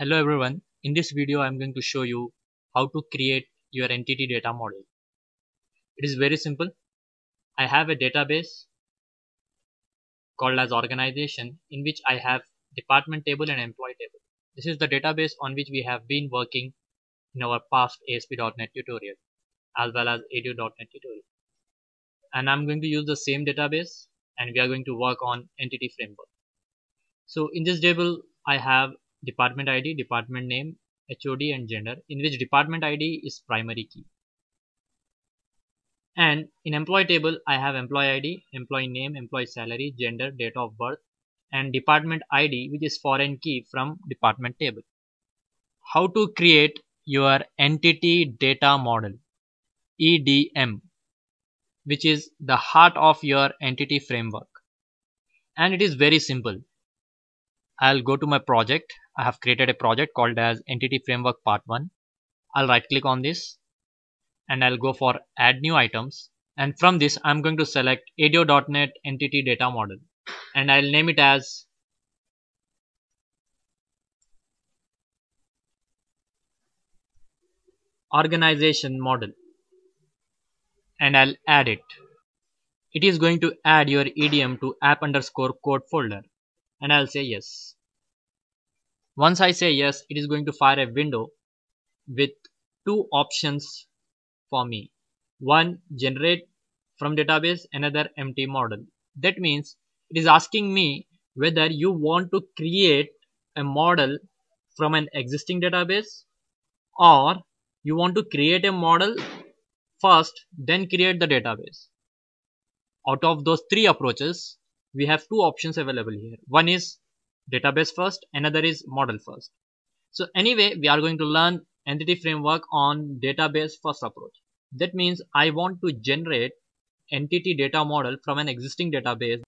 Hello everyone, in this video I am going to show you how to create your entity data model. It is very simple. I have a database called as organization in which I have department table and employee table. This is the database on which we have been working in our past ASP.NET tutorial as well as ADO.NET tutorial. And I'm going to use the same database and we are going to work on entity framework. So in this table I have department ID, department name, HOD and gender in which department ID is primary key. And in employee table I have employee ID, employee name, employee salary, gender, date of birth and department ID which is foreign key from department table. How to create your entity data model EDM which is the heart of your entity framework and it is very simple I'll go to my project I have created a project called as entity framework part 1 I'll right click on this and I'll go for add new items. And from this I'm going to select ADO.NET entity data model. And I'll name it as organization model. And I'll add it. It is going to add your EDM to app underscore code folder. And I'll say yes. Once I say yes, it is going to fire a window with two options for me. One generate from database, another empty model. That means it is asking me whether you want to create a model from an existing database or you want to create a model first then create the database out of those three approaches we have two options available here one is database first another is model first. So anyway we are going to learn entity framework on database first approach. That means i want to generate entity data model from an existing database.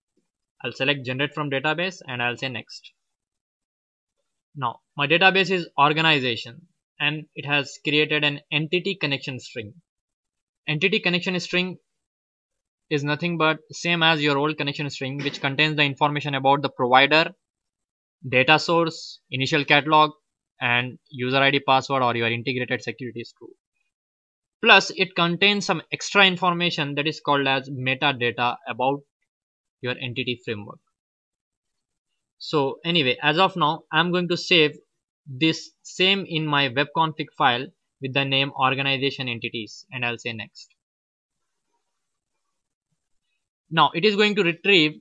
I'll select generate from database and i'll say next. Now my database is organization and it has created an entity connection string. Entity connection string is nothing but same as your old connection string which contains the information about the provider data source initial catalog and user id password or your integrated security true plus it contains some extra information that is called as metadata about your entity framework so anyway as of now i'm going to save this same in my web config file with the name organization entities and I'll say next. Now it is going to retrieve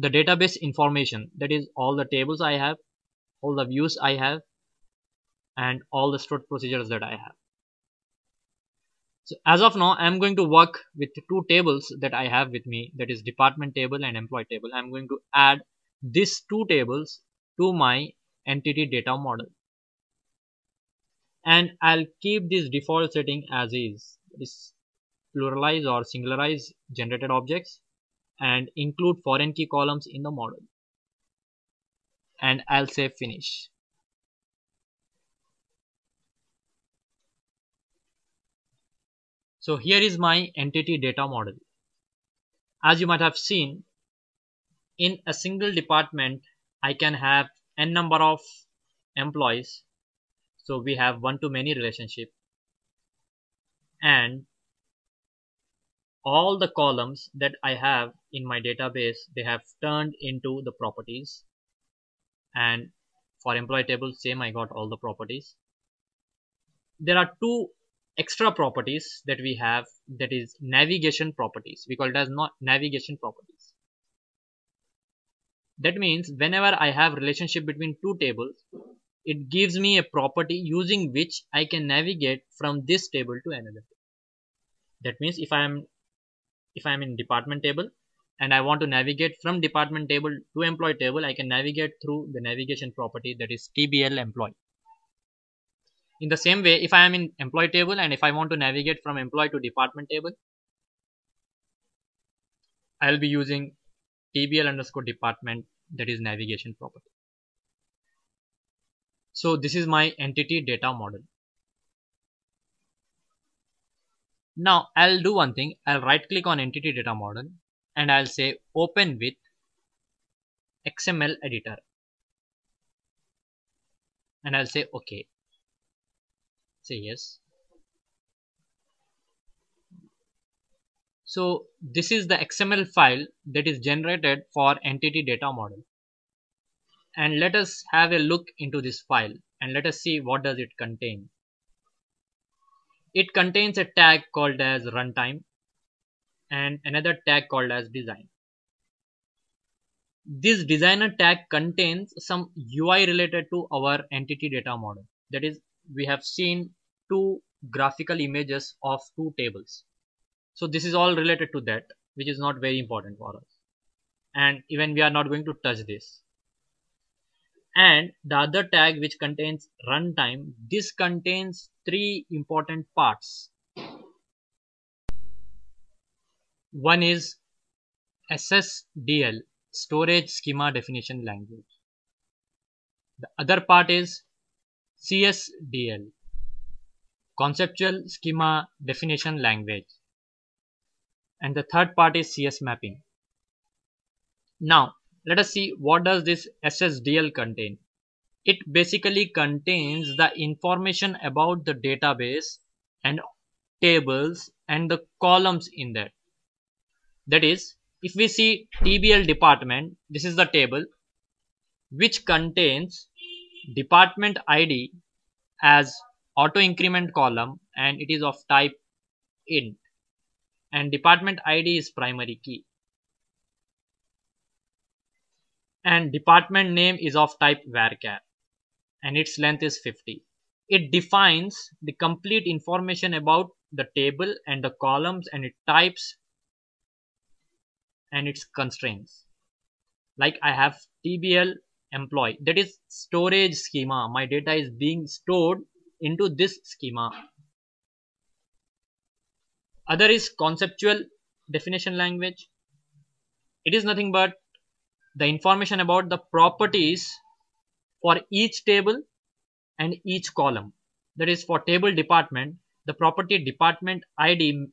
the database information that is all the tables I have, all the views I have and all the stored procedures that I have. So as of now I'm going to work with two tables that I have with me that is department table and employee table. I'm going to add these two tables to my entity data model and I'll keep this default setting as is this pluralize or singularize generated objects and include foreign key columns in the model. And I'll say finish. So here is my entity data model. As you might have seen in a single department I can have n number of employees. So we have one to many relationship. And all the columns that I have in my database they have turned into the properties. And for employee table same I got all the properties. There are two extra properties that we have that is navigation properties. We call it as not navigation properties. That means whenever I have relationship between two tables it gives me a property using which I can navigate from this table to another table. that means if I am if I am in department table and I want to navigate from department table to employee table I can navigate through the navigation property that is TBL employee in the same way if I am in employee table and if I want to navigate from employee to department table I'll be using TBL underscore department that is navigation property so this is my entity data model. Now I'll do one thing. I'll right click on entity data model and I'll say open with XML editor. and I'll say OK. Say yes. So this is the XML file that is generated for entity data model. And let us have a look into this file and let us see what does it contain. It contains a tag called as runtime and another tag called as design this designer tag contains some UI related to our entity data model. That is, we have seen two graphical images of two tables. So this is all related to that, which is not very important for us. And even we are not going to touch this. And the other tag which contains runtime, this contains three important parts. One is SSDL storage schema definition language. The other part is CSDL, conceptual schema definition language. And the third part is CS mapping. Now, let us see what does this SSDL contain. It basically contains the information about the database and tables and the columns in that. That is, if we see TBL department, this is the table which contains department ID as auto increment column and it is of type int and department ID is primary key and department name is of type varchar and its length is 50. It defines the complete information about the table and the columns and it types and its constraints. Like I have TBL employee that is storage schema. My data is being stored into this schema. Other is conceptual definition language. It is nothing but the information about the properties for each table and each column. That is for table department, the property department ID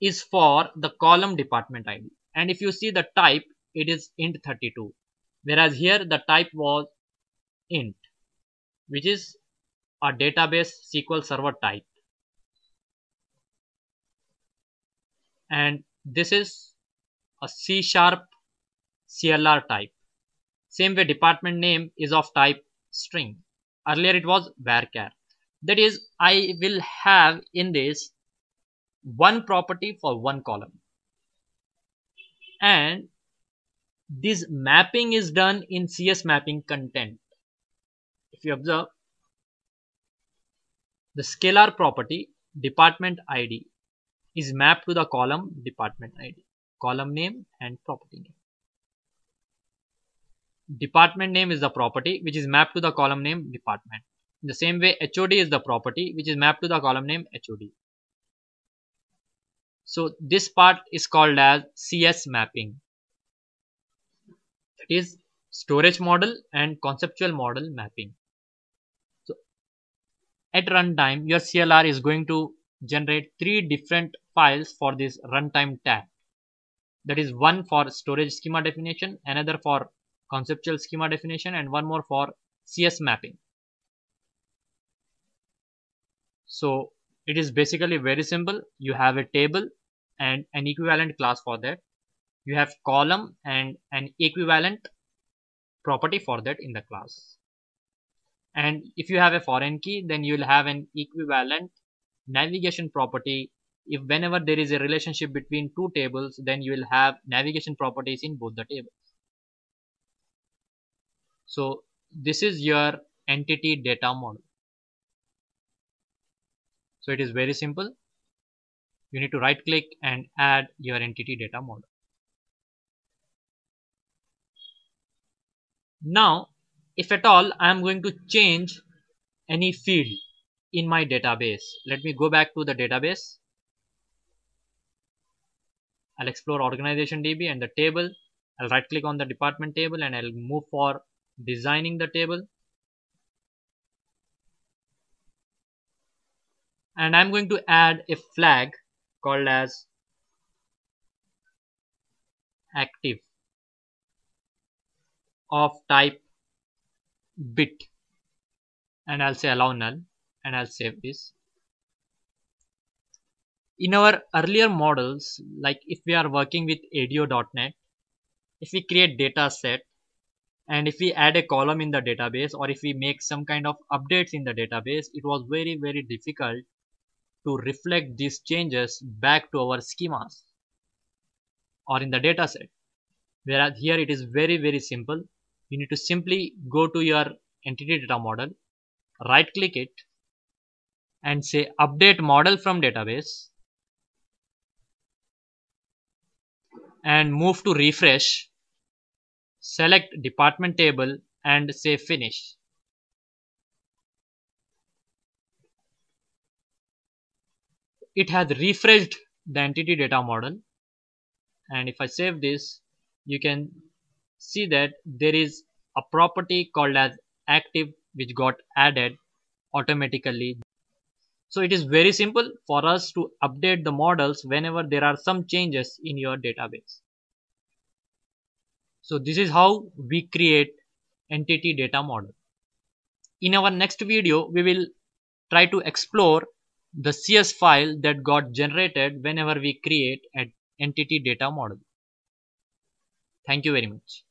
is for the column department ID and if you see the type it is int 32 whereas here the type was int which is a database SQL server type. And this is a C sharp CLR type. Same way department name is of type string. Earlier it was varchar. That is I will have in this one property for one column and this mapping is done in CS mapping content. If you observe, the scalar property department ID is mapped to the column department ID, column name and property name. Department name is the property which is mapped to the column name department. In the same way, HOD is the property which is mapped to the column name HOD. So this part is called as CS mapping. That is storage model and conceptual model mapping. So at runtime, your CLR is going to generate three different files for this runtime tag. That is one for storage schema definition, another for conceptual schema definition, and one more for CS mapping. So it is basically very simple. You have a table and an equivalent class for that. You have column and an equivalent property for that in the class. And if you have a foreign key then you will have an equivalent navigation property. If whenever there is a relationship between two tables then you will have navigation properties in both the tables. So this is your entity data model. So it is very simple you need to right click and add your entity data model. Now, if at all I am going to change any field in my database, let me go back to the database. I'll explore organization DB and the table. I'll right click on the department table and I'll move for designing the table. And I'm going to add a flag called as active of type bit and I'll say allow null and I'll save this. In our earlier models, like if we are working with ADO.NET, if we create data set and if we add a column in the database or if we make some kind of updates in the database, it was very, very difficult to reflect these changes back to our schemas or in the dataset. Whereas here it is very, very simple. You need to simply go to your entity data model, right click it and say update model from database and move to refresh select department table and say finish it has refreshed the entity data model. And if I save this you can see that there is a property called as active which got added automatically. So it is very simple for us to update the models whenever there are some changes in your database. So this is how we create entity data model. In our next video we will try to explore the CS file that got generated whenever we create an entity data model. Thank you very much.